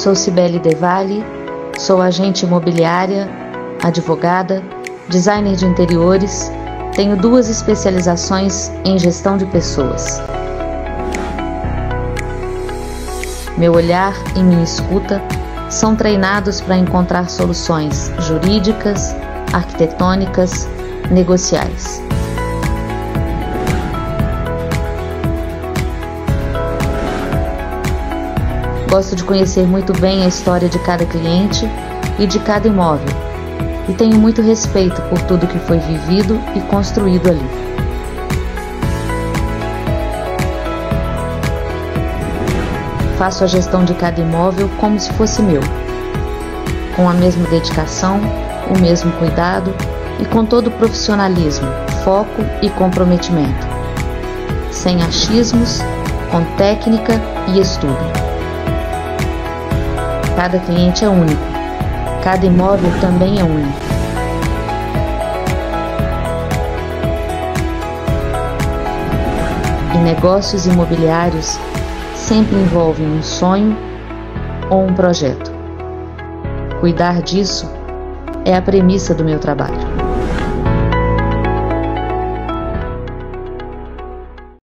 Sou Cibele Devalle, sou agente imobiliária, advogada, designer de interiores, tenho duas especializações em gestão de pessoas. Meu olhar e minha escuta são treinados para encontrar soluções jurídicas, arquitetônicas, negociais. Gosto de conhecer muito bem a história de cada cliente e de cada imóvel, e tenho muito respeito por tudo que foi vivido e construído ali. Faço a gestão de cada imóvel como se fosse meu, com a mesma dedicação, o mesmo cuidado e com todo o profissionalismo, foco e comprometimento, sem achismos, com técnica e estudo. Cada cliente é único. Cada imóvel também é único. E negócios imobiliários sempre envolvem um sonho ou um projeto. Cuidar disso é a premissa do meu trabalho.